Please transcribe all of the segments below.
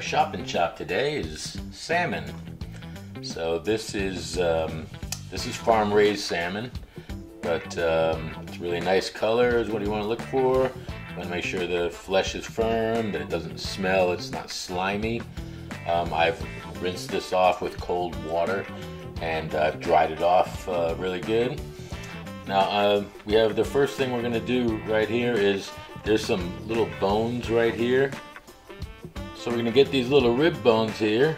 shop shopping chop today is salmon. So this is um, this is farm raised salmon, but um, it's really nice colors. What do you want to look for? You want to make sure the flesh is firm, that it doesn't smell, it's not slimy. Um, I've rinsed this off with cold water and I've dried it off uh, really good. Now uh, we have the first thing we're going to do right here is there's some little bones right here so we're gonna get these little rib bones here,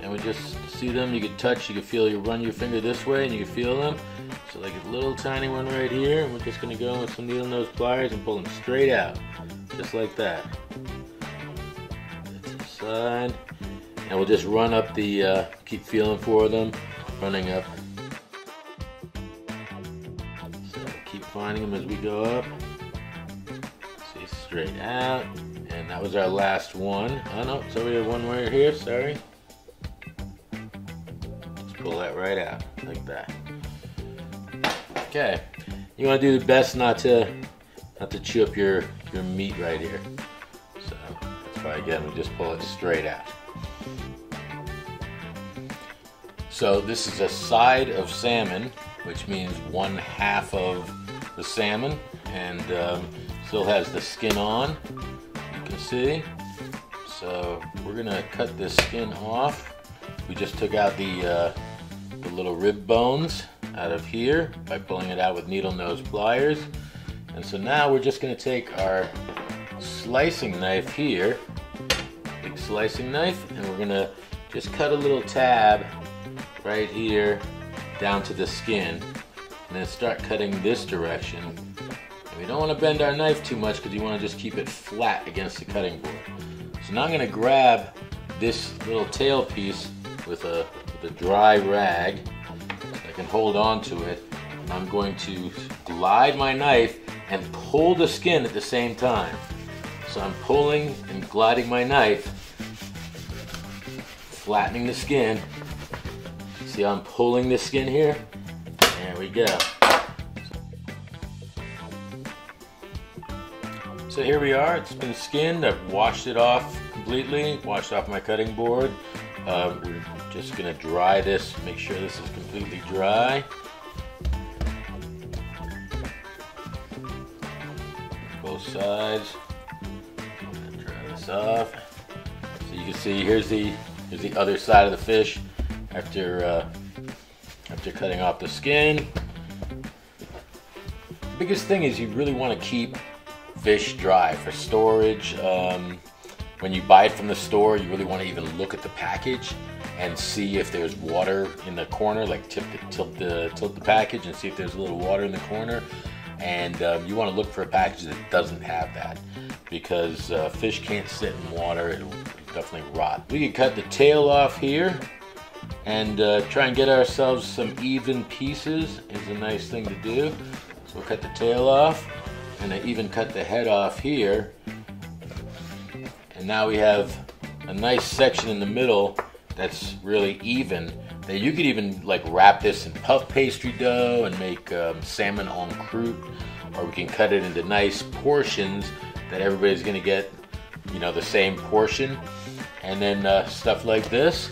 and we just see them. You can touch, you can feel. You run your finger this way, and you can feel them. So like a little tiny one right here, and we're just gonna go in with some needle nose pliers and pull them straight out, just like that. The side, and we'll just run up the. Uh, keep feeling for them, running up. So keep finding them as we go up. See straight out. That was our last one. Oh no, so we have one right here, sorry. Let's pull that right out, like that. Okay. You wanna do the best not to not to chew up your, your meat right here. So that's why again we just pull it straight out. So this is a side of salmon, which means one half of the salmon and um, still has the skin on can see. So we're gonna cut this skin off. We just took out the, uh, the little rib bones out of here by pulling it out with needle nose pliers. And so now we're just gonna take our slicing knife here, big slicing knife, and we're gonna just cut a little tab right here down to the skin and then start cutting this direction we don't want to bend our knife too much because you want to just keep it flat against the cutting board. So now I'm going to grab this little tail piece with a, with a dry rag. I can hold on to it. And I'm going to glide my knife and pull the skin at the same time. So I'm pulling and gliding my knife, flattening the skin. See how I'm pulling the skin here? There we go. So here we are, it's been skinned, I've washed it off completely, washed off my cutting board. Uh, we're just gonna dry this, make sure this is completely dry. Both sides. Dry this off. So you can see here's the here's the other side of the fish after uh, after cutting off the skin. The biggest thing is you really want to keep fish dry for storage. Um, when you buy it from the store, you really want to even look at the package and see if there's water in the corner, like tip the, tilt the tilt the package and see if there's a little water in the corner. And um, you want to look for a package that doesn't have that because uh, fish can't sit in water; it'll definitely rot. We can cut the tail off here and uh, try and get ourselves some even pieces. Is a nice thing to do. So we'll cut the tail off and I even cut the head off here. And now we have a nice section in the middle that's really even. That you could even like wrap this in puff pastry dough and make um, salmon en croûte or we can cut it into nice portions that everybody's gonna get you know the same portion. And then uh, stuff like this.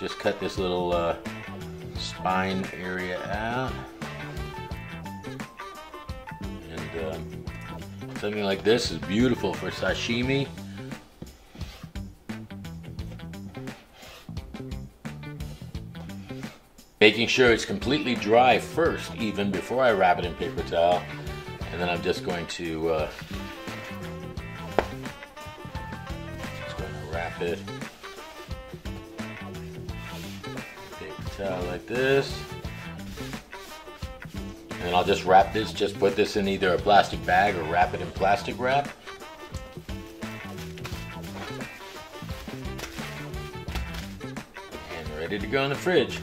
Just cut this little uh, spine area out something like this is beautiful for sashimi. Making sure it's completely dry first, even before I wrap it in paper towel. And then I'm just going to, uh, just going to wrap it paper towel like this. And I'll just wrap this, just put this in either a plastic bag or wrap it in plastic wrap. And ready to go in the fridge.